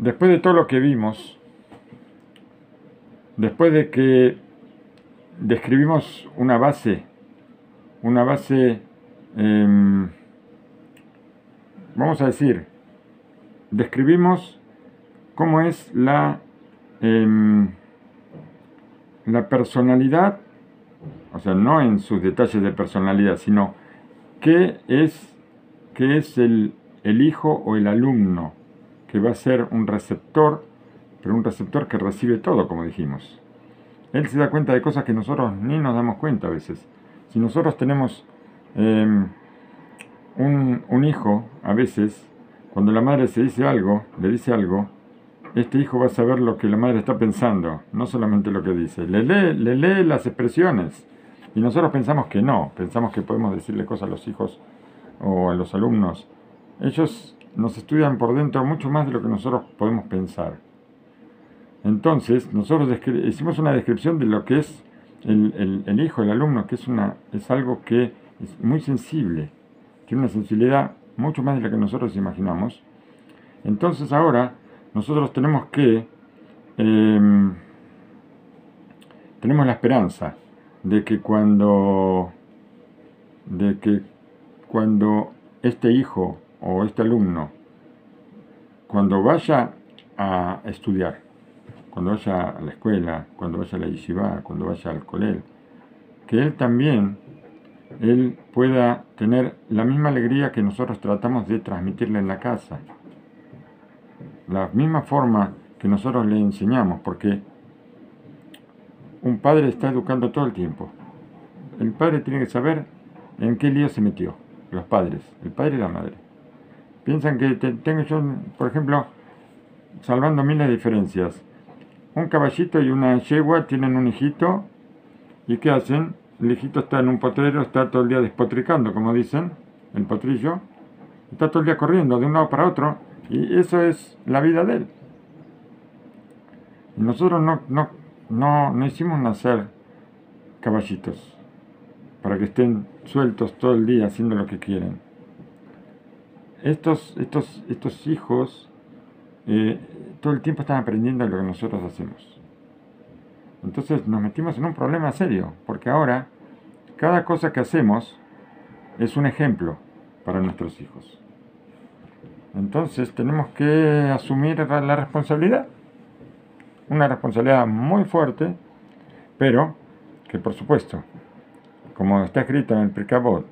después de todo lo que vimos, después de que describimos una base, una base, em, vamos a decir, describimos cómo es la, em, la personalidad, o sea, no en sus detalles de personalidad, sino qué es, qué es el, el hijo o el alumno que va a ser un receptor, pero un receptor que recibe todo, como dijimos. Él se da cuenta de cosas que nosotros ni nos damos cuenta a veces. Si nosotros tenemos em, un, un, hijo, a veces, cuando la madre se dice algo, le dice algo, este hijo va a saber lo que la madre está pensando, no solamente lo que dice. Le lee, le lee las expresiones. Y nosotros pensamos que no, pensamos que podemos decirle cosas a los hijos o a los alumnos. Ellos nos estudian por dentro mucho más de lo que nosotros podemos pensar. Entonces, nosotros hicimos una descripción de lo que es el, hijo, el alumno, que es, una, es algo que es muy sensible, tiene una sensibilidad mucho más de la que nosotros imaginamos. Entonces ahora nosotros tenemos que, em, tenemos la esperanza de que cuando, de que cuando este hijo o este alumno, cuando vaya a estudiar, cuando vaya a la escuela, cuando vaya a la yeshiva, cuando vaya al colel, que él también él pueda tener la misma alegría que nosotros tratamos de transmitirle en la casa. La misma forma que nosotros le enseñamos, porque un padre está educando todo el tiempo. El padre tiene que saber en qué lío se metió, los padres, el padre y la madre. Piensan que tengo yo, por ejemplo, salvando miles de diferencias. Un caballito y una yegua tienen un hijito y ¿qué hacen? El hijito está en un potrero, está todo el día despotricando, como dicen, el potrillo. Está todo el día corriendo de un lado para otro y eso es la vida de él. Nosotros no, no, no, no hicimos nacer caballitos para que estén sueltos todo el día haciendo lo que quieren estos, estos, estos hijos eh, todo el tiempo están aprendiendo lo que nosotros hacemos. Entonces nos metimos en un problema serio, porque ahora cada cosa que hacemos es un ejemplo para nuestros hijos. Entonces tenemos que asumir la responsabilidad. Una responsabilidad muy fuerte, pero que por supuesto, como está escrito en el Pricabot,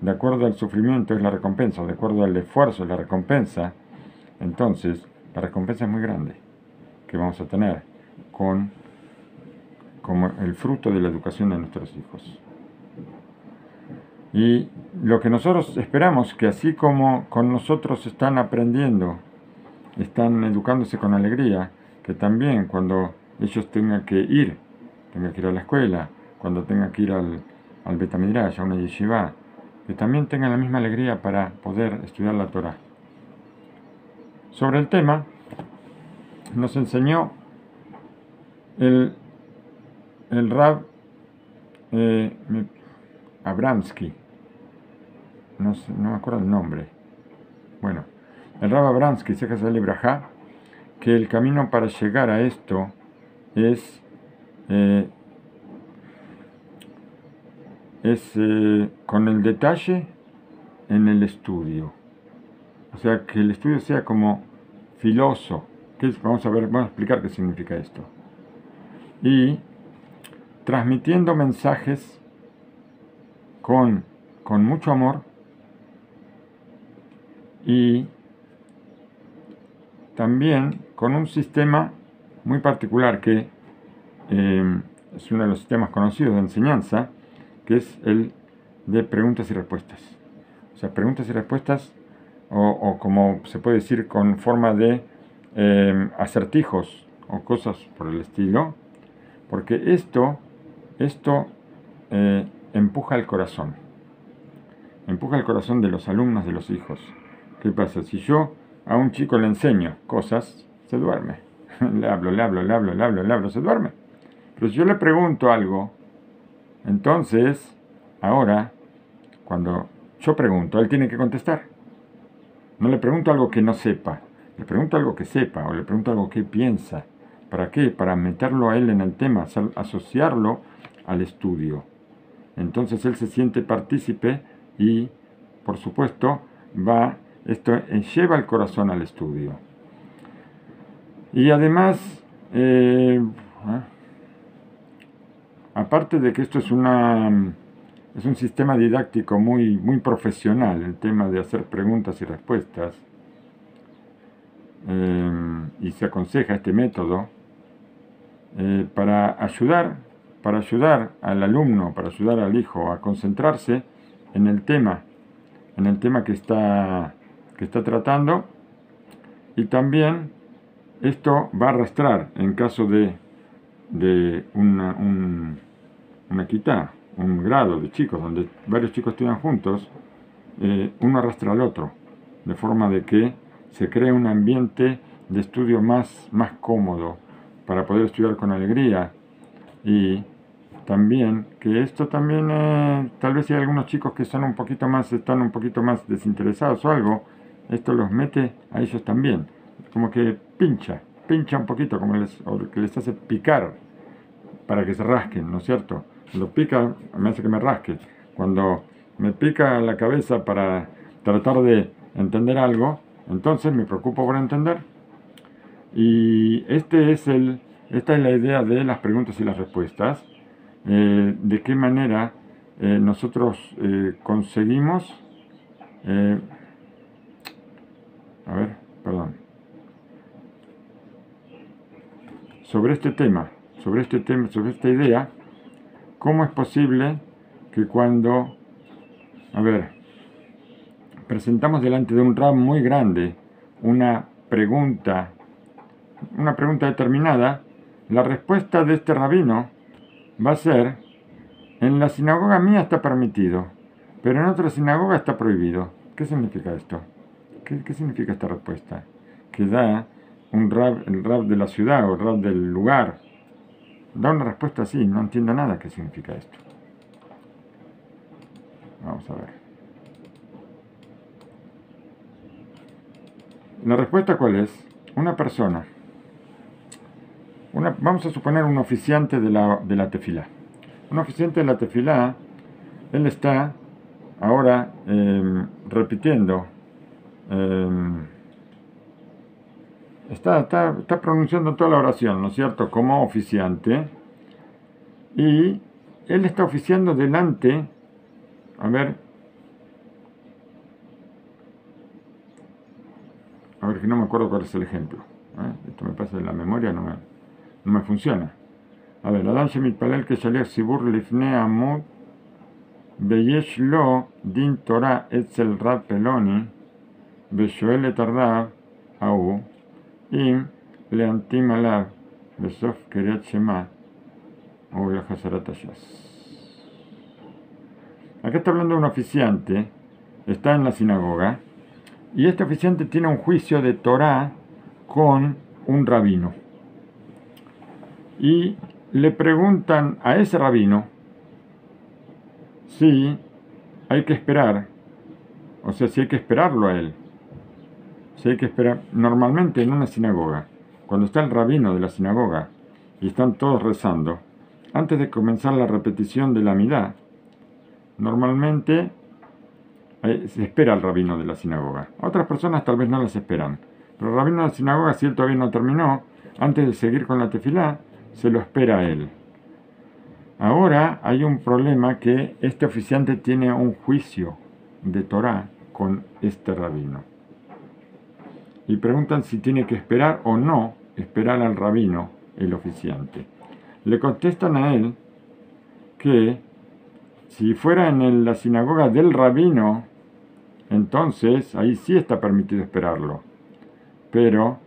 de acuerdo al sufrimiento es la recompensa, de acuerdo al esfuerzo es la recompensa, entonces la recompensa es muy grande que vamos a tener con como el fruto de la educación de nuestros hijos. Y lo que nosotros esperamos, que así como con nosotros están aprendiendo, están educándose con alegría, que también cuando ellos tengan que ir, tengan que ir a la escuela, cuando tengan que ir al, al Betamidrash, a una yeshiva, que también tengan la misma alegría para poder estudiar la Torah. Sobre el tema, nos enseñó el, el Rab eh, Abramsky, no, no, me acuerdo el nombre. Bueno, el Rab Abramsky, el Brajá, que el camino para llegar a esto es eh, es eh, con el detalle en el estudio. O sea, que el estudio sea como filoso. Vamos a ver, vamos a explicar qué significa esto. Y transmitiendo mensajes con, con mucho amor y también con un sistema muy particular que eh, es uno de los sistemas conocidos de enseñanza, que es el de preguntas y respuestas. O sea, preguntas y respuestas, o, como se puede decir con forma de eh, acertijos o cosas por el estilo, porque esto, esto eh, empuja el corazón, empuja el corazón de los alumnos, de los hijos. ¿Qué pasa? Si yo a un chico le enseño cosas, se duerme. le hablo, le hablo, le hablo, le hablo, le hablo, se duerme. Pero si yo le pregunto algo, entonces, ahora, cuando yo pregunto, él tiene que contestar. No le pregunto algo que no sepa, le pregunto algo que sepa o le pregunto algo que piensa. ¿Para qué? Para meterlo a él en el tema, asociarlo al estudio. Entonces él se siente partícipe y, por supuesto, va, esto lleva el corazón al estudio. Y además, eh. Aparte de que esto es una es un sistema didáctico muy, muy profesional, el tema de hacer preguntas y respuestas, eh, y se aconseja este método eh, para ayudar, para ayudar al alumno, para ayudar al hijo a concentrarse en el tema, en el tema que está, que está tratando, y también esto va a arrastrar en caso de, de una, una quita, un grado de chicos, donde varios chicos estudian juntos, eh, uno arrastra al otro, de forma de que se crea un ambiente de estudio más, más cómodo para poder estudiar con alegría. Y también que esto también eh, tal vez hay algunos chicos que son un poquito más están un poquito más desinteresados o algo esto los mete a ellos también. Como que pincha pincha un poquito como les, o que les hace picar para que se rasquen no es cierto lo pica, me hace que me rasque. Cuando me pica la cabeza para tratar de entender algo, entonces me preocupo por entender. Y este es el, esta es la idea de las preguntas y las respuestas. Eh, de qué manera eh, nosotros eh, conseguimos... a ver, perdón. Sobre este tema, sobre este tema, sobre esta idea, ¿Cómo es posible que cuando, a ver, presentamos delante de un rab muy grande una pregunta, una pregunta determinada, la respuesta de este rabino va a ser, en la sinagoga mía está permitido, pero en otra sinagoga está prohibido. ¿Qué significa esto? ¿Qué, significa esta respuesta? Que da un rab, el rab de la ciudad o el rab del lugar da una respuesta así, no entiendo nada qué significa esto. Vamos a ver. La respuesta cuál es? Una persona. Una, vamos a suponer un oficiante de la, de la tefilá. Un oficiante de la tefilá, él está ahora em, repitiendo, em, está, está, pronunciando toda la oración, ¿no es cierto?, como oficiante. Y él está oficiando delante, a ver, a ver que no me acuerdo cuál es el ejemplo. ¿eh? Esto me pasa en la memoria, no me, no me funciona. A ver, Adam Shemit que salía Sibur Lifne Amud Beyesh Lo Din Torah Etzel Rab Peloni Beshoel Etarrab Au אם להמתים עליו בסוף קריאת שמע o la Acá está hablando un oficiante, está en la sinagoga, y este oficiante tiene un juicio de Torah con un rabino. Y le preguntan a ese rabino si hay que esperar, o sea, si hay que esperarlo a él, si hay que esperar, normalmente en una sinagoga, cuando está el rabino de la sinagoga y están todos rezando, antes de comenzar la repetición de la midá, normalmente eh, se espera al rabino de la sinagoga. Otras personas tal vez no las esperan, pero el rabino de la sinagoga, si él todavía no terminó, antes de seguir con la tefilá, se lo espera a él. Ahora hay un problema que este oficiante tiene un juicio de Torah con este rabino y preguntan si tiene que esperar o no esperar al rabino, el oficiante. Le contestan a él que si fuera en la sinagoga del rabino, entonces ahí sí está permitido esperarlo. Pero,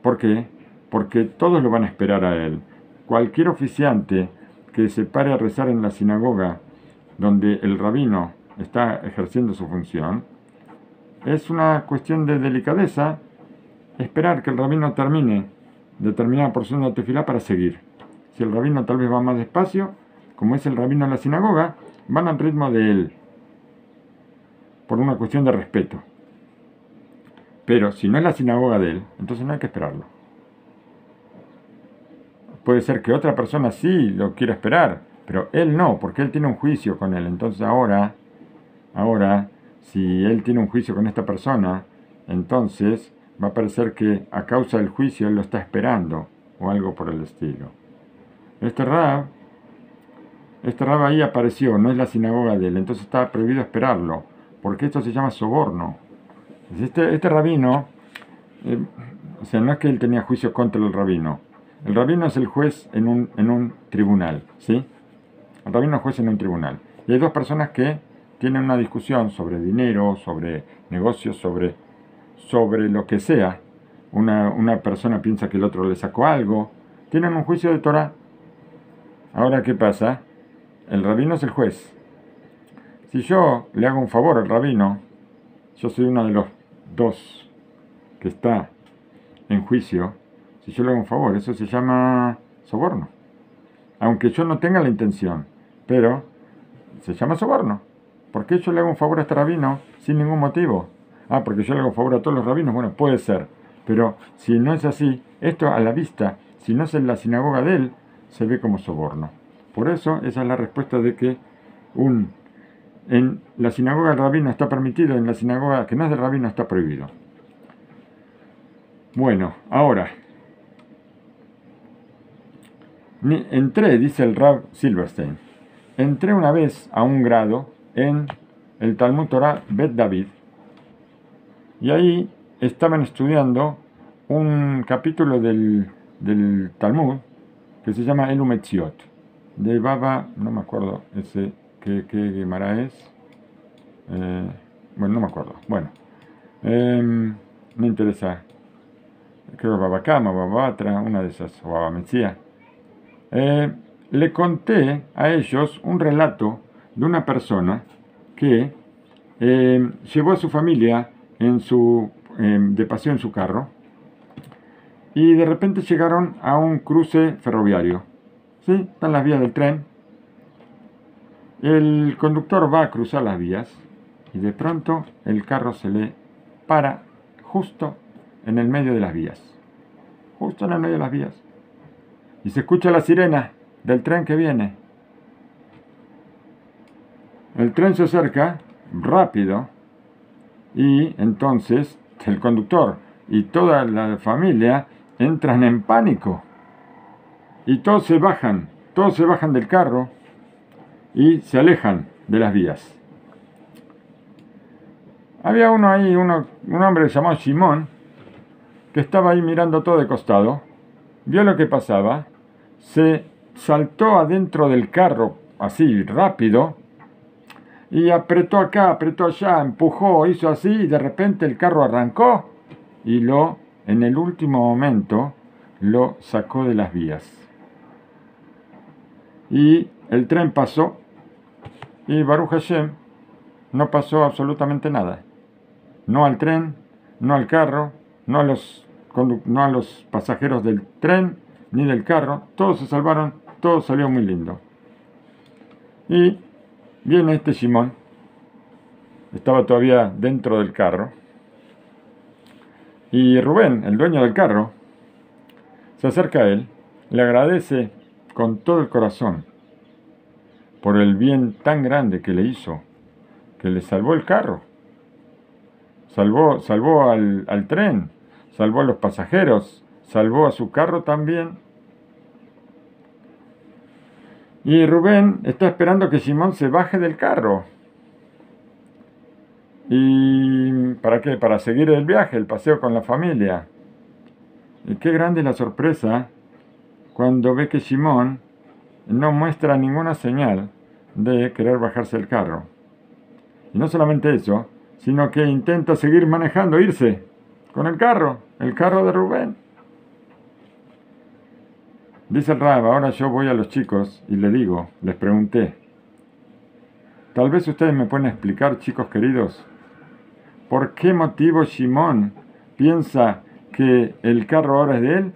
¿por qué? Porque todos lo van a esperar a él. Cualquier oficiante que se pare a rezar en la sinagoga donde el rabino está ejerciendo su función, es una cuestión de delicadeza esperar que el rabino termine determinada porción de la para seguir. Si el rabino tal vez va más despacio, como es el rabino en la sinagoga, van al ritmo de él, por una cuestión de respeto. Pero si no es la sinagoga de él, entonces no hay que esperarlo. Puede ser que otra persona sí lo quiera esperar, pero él no, porque él tiene un juicio con él. Entonces ahora, ahora, si él tiene un juicio con esta persona, entonces va a parecer que a causa del juicio él lo está esperando o algo por el estilo. Este Rab, este Rab ahí apareció, no es la sinagoga de él, entonces está prohibido esperarlo, porque esto se llama soborno. Este, este rabino, eh, o sea, no es que él tenía juicio contra el rabino, el rabino es el juez en un, en un tribunal, ¿sí? El rabino es juez en un tribunal. Y hay dos personas que tienen una discusión sobre dinero, sobre negocios, sobre, sobre lo que sea. Una, una persona piensa que el otro le sacó algo. Tienen un juicio de Torah. Ahora, ¿qué pasa? El rabino es el juez. Si yo le hago un favor al rabino, yo soy uno de los dos que está en juicio, si yo le hago un favor, eso se llama soborno. Aunque yo no tenga la intención, pero se llama soborno. ¿Por qué yo le hago un favor a este rabino sin ningún motivo? Ah, porque yo le hago un favor a todos los rabinos. Bueno, puede ser. Pero si no es así, esto a la vista, si no es en la sinagoga de él, se ve como soborno. Por eso, esa es la respuesta de que un, en la sinagoga del rabino está permitido, en la sinagoga que no es del rabino está prohibido. Bueno, ahora, entré, dice el Rab Silverstein, entré una vez a un grado en el Talmud Torah Bet David. Y ahí estaban estudiando un capítulo del, Talmud que se llama El Umetziot de Baba, no me acuerdo ese qué, qué Gemara es, eh, bueno, no me acuerdo, bueno, em, me interesa, creo Baba Kama, Baba Atra, una de esas, o Baba Metzia. Eh, le conté a ellos un relato de una persona que eh, llevó a su familia em, de paseo en su carro y de repente llegaron a un cruce ferroviario. ¿Sí? Están las vías del tren. El conductor va a cruzar las vías y de pronto el carro se le para justo en el medio de las vías. Justo en el medio de las vías y se escucha la sirena del tren que viene. El tren se acerca rápido y entonces el conductor y toda la familia entran en pánico y todos se bajan, todos se bajan del carro y se alejan de las vías. Había uno ahí, uno, un hombre llamado Simón, que estaba ahí mirando todo de costado, vio lo que pasaba se saltó adentro del carro así rápido y apretó acá, apretó allá, empujó, hizo así y de repente el carro arrancó y lo, en el último momento, lo sacó de las vías. Y el tren pasó y Baruch Hashem no pasó absolutamente nada. No al tren, no al carro, no a los, no a los pasajeros del tren ni del carro, todos se salvaron, todo salió muy lindo. Y viene este Simón, estaba todavía dentro del carro, y Rubén, el dueño del carro, se acerca a él, le agradece con todo el corazón por el bien tan grande que le hizo, que le salvó el carro, salvó, salvó al, al tren, salvó a los pasajeros, salvó a su carro también y Rubén está esperando que Simón se baje del carro. ¿Y para qué? Para seguir el viaje, el paseo con la familia. Y qué grande la sorpresa cuando ve que Simón no muestra ninguna señal de querer bajarse del carro. Y no solamente eso, sino que intenta seguir manejando, irse con el carro, el carro de Rubén. Dice el Rab, ahora yo voy a los chicos y le digo, les pregunté, tal vez ustedes me pueden explicar, chicos queridos, por qué motivo Simón piensa que el carro ahora es de él.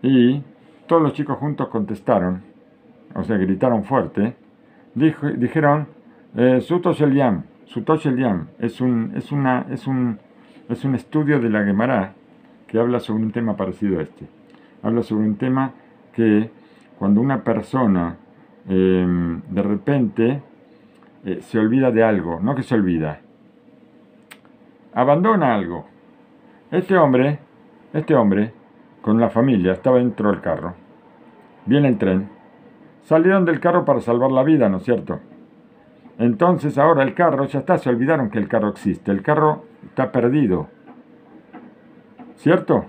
Y todos los chicos juntos contestaron, o sea, gritaron fuerte, dijeron, eh, Yam, Sutosh el Yam es un, es, un, es un estudio de la Gemara que habla sobre un tema parecido a este. Habla sobre un tema que cuando una persona em, de repente eh, se olvida de algo, no que se olvida, abandona algo. Este hombre, este hombre, con la familia, estaba dentro del carro. Viene el tren. Salieron del carro para salvar la vida, ¿no es cierto? Entonces ahora el carro, ya está, se olvidaron que el carro existe. El carro está perdido. ¿Cierto?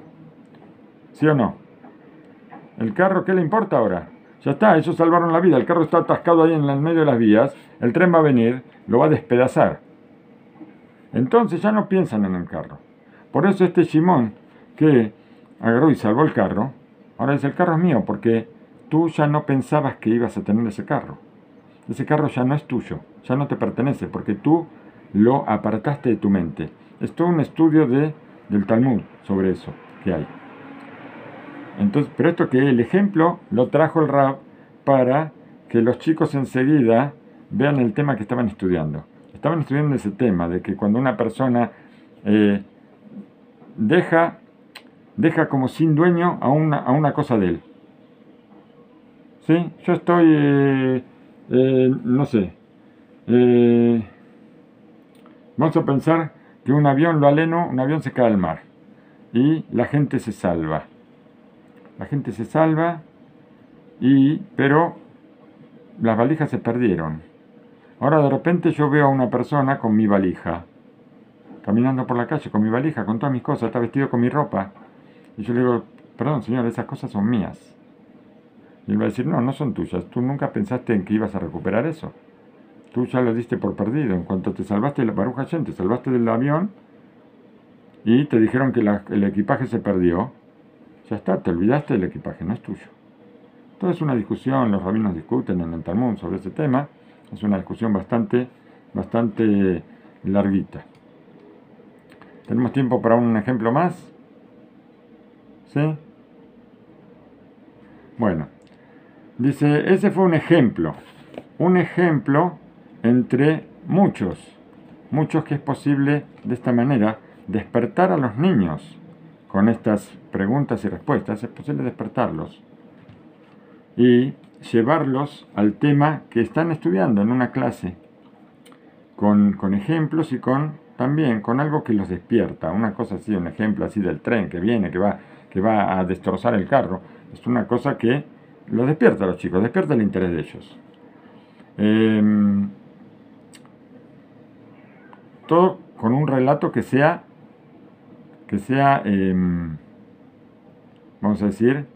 ¿Sí o no? ¿El carro qué le importa ahora? Ya está, ellos salvaron la vida. El carro está atascado ahí en el medio de las vías. El tren va a venir, lo va a despedazar. Entonces ya no piensan en el carro. Por eso este Simón que agarró y salvó el carro, ahora dice el carro es mío porque tú ya no pensabas que ibas a tener ese carro. Ese carro ya no es tuyo, ya no te pertenece porque tú lo apartaste de tu mente. Es todo un estudio de, del Talmud sobre eso que hay. Entonces, pero esto que el ejemplo lo trajo el Rab para que los chicos enseguida vean el tema que estaban estudiando. Estaban estudiando ese tema de que cuando una persona eh, deja, deja como sin dueño a una, a una cosa de él. ¿Sí? Yo estoy, eh, eh, no sé, vamos a pensar que un avión lo aleno, un avión se cae al mar y la gente se salva. La gente se salva y, pero las valijas se perdieron. Ahora de repente yo veo a una persona con mi valija caminando por la calle con mi valija, con todas mis cosas, está vestido con mi ropa. Y yo le digo, perdón señor, esas cosas son mías. Y él va a decir, no, no son tuyas, tú nunca pensaste en que ibas a recuperar eso. Tú ya lo diste por perdido. En cuanto te salvaste la Baruja te salvaste del avión y te dijeron que el equipaje se perdió, ya está, te olvidaste del equipaje, no es tuyo. Entonces es una discusión, los rabinos discuten en el Talmud sobre ese tema, es una discusión bastante, bastante larguita. ¿Tenemos tiempo para un ejemplo más? ¿Sí? Bueno, dice, ese fue un ejemplo, un ejemplo entre muchos, muchos que es posible de esta manera despertar a los niños con estas preguntas y respuestas, es posible despertarlos y llevarlos al tema que están estudiando en una clase, con, con ejemplos y con también con algo que los despierta, una cosa así, un ejemplo así del tren que viene, que va, que va a destrozar el carro, es una cosa que los despierta a los chicos, despierta el interés de ellos. Em, todo con un relato que sea, que sea, em, vamos a decir,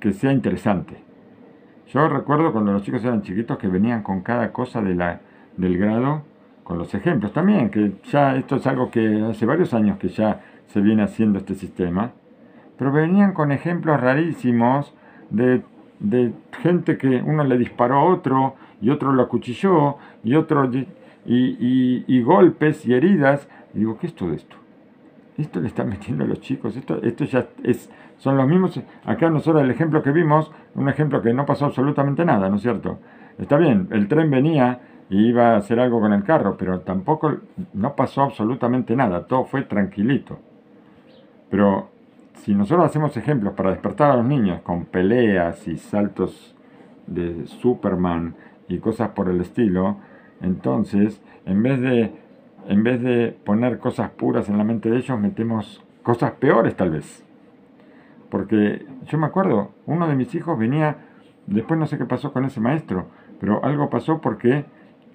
que sea interesante. Yo recuerdo cuando los chicos eran chiquitos que venían con cada cosa de la, del grado, con los ejemplos también, que ya esto es algo que hace varios años que ya se viene haciendo este sistema, pero venían con ejemplos rarísimos de, gente que uno le disparó a otro y otro lo acuchilló y otro y, golpes y heridas. Y digo, ¿qué es todo esto? Esto le están metiendo a los chicos, esto, esto ya es, son los mismos. Acá nosotros el ejemplo que vimos, un ejemplo que no pasó absolutamente nada, ¿no es cierto? Está bien, el tren venía y iba a hacer algo con el carro, pero tampoco no pasó absolutamente nada, todo fue tranquilito. Pero si nosotros hacemos ejemplos para despertar a los niños con peleas y saltos de Superman y cosas por el estilo, entonces en vez de en vez de poner cosas puras en la mente de ellos, metemos cosas peores tal vez. Porque yo me acuerdo, uno de mis hijos venía, después no sé qué pasó con ese maestro, pero algo pasó porque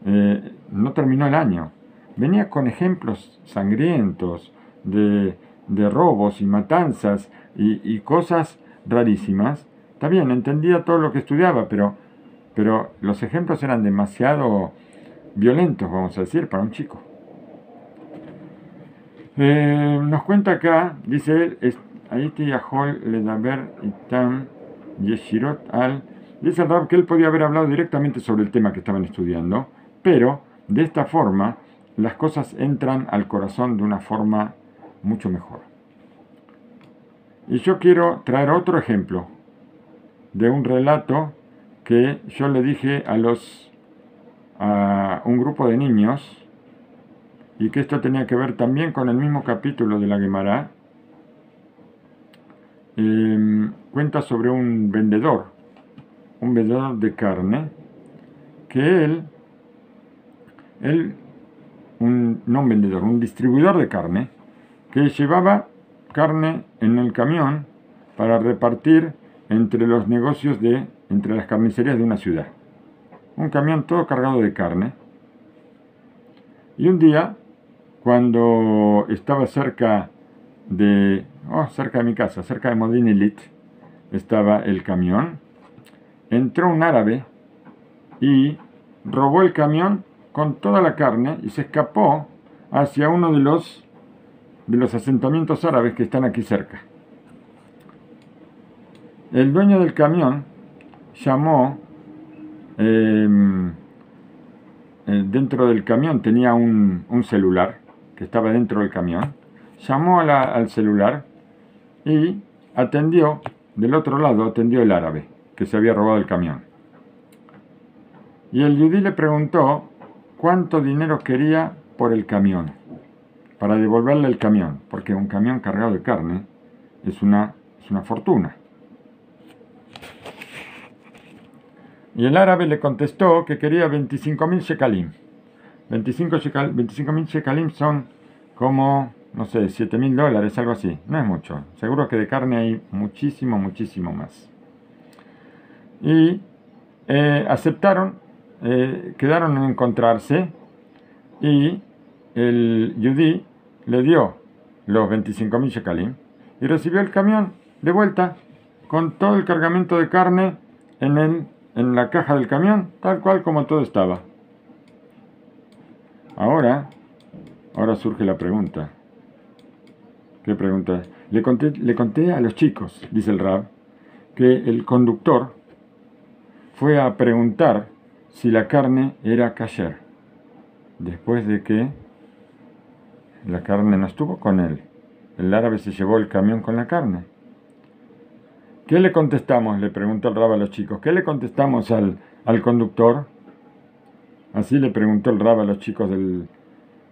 eh, no terminó el año. Venía con ejemplos sangrientos de, robos y matanzas y, cosas rarísimas. Está bien, entendía todo lo que estudiaba, pero, pero los ejemplos eran demasiado violentos, vamos a decir, para un chico. Eh, nos cuenta acá, dice él, ahí te le daber itam yeshirot al. Dice Rab que él podía haber hablado directamente sobre el tema que estaban estudiando, pero de esta forma las cosas entran al corazón de una forma mucho mejor. Y yo quiero traer otro ejemplo de un relato que yo le dije a los a un grupo de niños y que esto tenía que ver también con el mismo capítulo de la Gemara, em, cuenta sobre un vendedor, un vendedor de carne, que él, él un, no un vendedor, un distribuidor de carne, que llevaba carne en el camión para repartir entre los negocios de, entre las carnicerías de una ciudad. Un camión todo cargado de carne. Y un día, cuando estaba cerca de, oh, cerca de mi casa, cerca de Modinilit, estaba el camión, entró un árabe y robó el camión con toda la carne y se escapó hacia uno de los, de los asentamientos árabes que están aquí cerca. El dueño del camión llamó, eh, dentro del camión tenía un, celular que estaba dentro del camión, llamó al celular y atendió, del otro lado atendió el árabe que se había robado el camión. Y el yudí le preguntó cuánto dinero quería por el camión, para devolverle el camión, porque un camión cargado de carne es una fortuna. Y el árabe le contestó que quería 25.000 shekalim. 25.000 25 shekalim son como, no sé, 7.000 dólares, algo así. No es mucho. Seguro que de carne hay muchísimo, muchísimo más. Y eh, aceptaron eh, quedaron en encontrarse y el yudí le dio los 25.000 shekalim y recibió el camión de vuelta con todo el cargamento de carne en, el, en la caja del camión, tal cual como todo estaba. Ahora, ahora surge la pregunta. ¿Qué pregunta? Le conté, le conté a los chicos, dice el Rab, que el conductor fue a preguntar si la carne era kasher, después de que la carne no estuvo con él. El árabe se llevó el camión con la carne. ¿Qué le contestamos? Le preguntó el rab a los chicos. ¿Qué le contestamos al, al conductor? Así le preguntó el rab a los chicos del...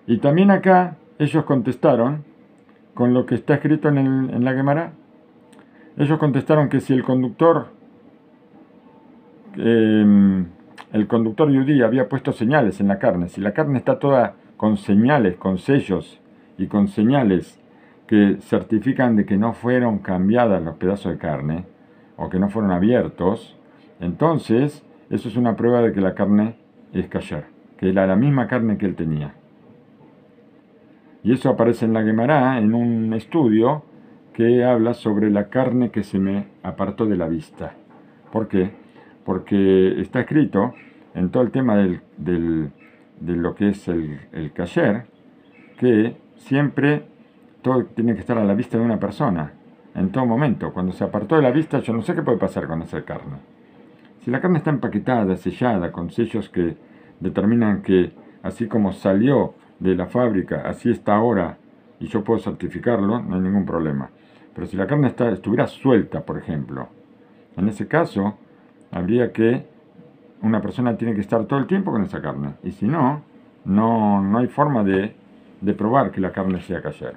Y también acá ellos contestaron con lo que está escrito en, en la Gemara. Ellos contestaron que si el conductor eh, el conductor yudí había puesto señales en la carne. Si la carne está toda con señales, con sellos y con señales que certifican de que no fueron cambiadas los pedazos de carne o que no fueron abiertos, entonces eso es una prueba de que la carne es kasher, que era la misma carne que él tenía. Y eso aparece en la Gemara en un estudio que habla sobre la carne que se me apartó de la vista. ¿Por qué? porque está escrito en todo el tema del, de lo que es el, el que siempre todo tiene que estar a la vista de una persona, en todo momento. Cuando se apartó de la vista, yo no sé qué puede pasar con esa carne. Si la carne está empaquetada, sellada, con sellos que determinan que así como salió de la fábrica, así está ahora, y yo puedo certificarlo, no hay ningún problema. Pero si la carne está, estuviera suelta, por ejemplo, en ese caso, habría que, una persona tiene que estar todo el tiempo con esa carne. Y si no, no, no hay forma de, de probar que la carne sea casera.